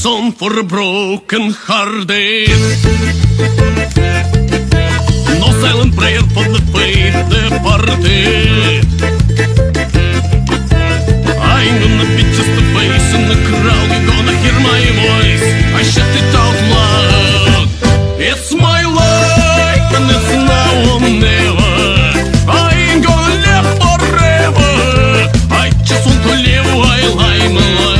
Song for a broken hearted. No silent prayer for the faith departed. I'm gonna be just a face in the crowd. You're gonna hear my voice. I shut it Ой, лай, малай.